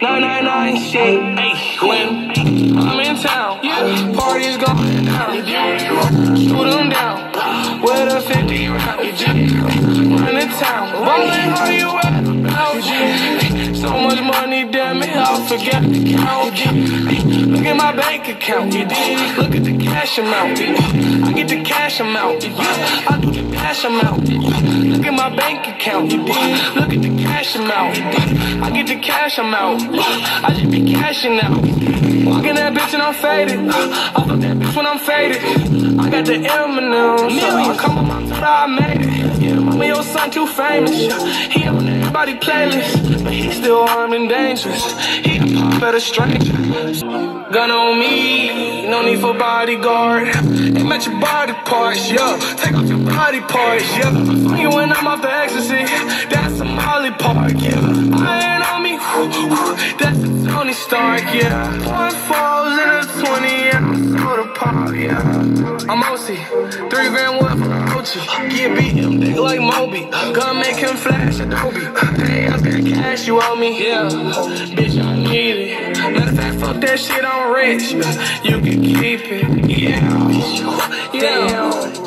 999 shit. When I'm in town, yeah, parties going down. Shoot them down. With a 50 round. Run the town. Ballin', how you at? So much money, damn it, I'll forget the count. Look at my bank account. Look at the cash amount. I get the cash amount. I do the cash amount. Look at my bank account. Look at the cash amount. I get the cash amount. I just be cashing out. Walking that bitch and I'm faded. I fuck that bitch when I'm faded. I got the M&M's. I come on my I made it. Mama, too famous. He on everybody playlist, but he still armed and dangerous. He pop stranger. Gun on me, no need for bodyguard. Aim at your body parts, yeah. Take off your body parts, yeah. You when I'm off the ecstasy, that's a Molly Park, yeah. Iron on me, that's a Tony Stark, yeah. One falls in a 20, yeah. Soda pop, yeah. I'm OC, three grand one Gucci. Get beat him, like Moby. Gonna make him flash at Adobe. Hey, I got cash, you owe me, yeah. Bitch, I need it. Matter of fact, fuck that shit, I'm rich. You can keep it, yeah. Yeah.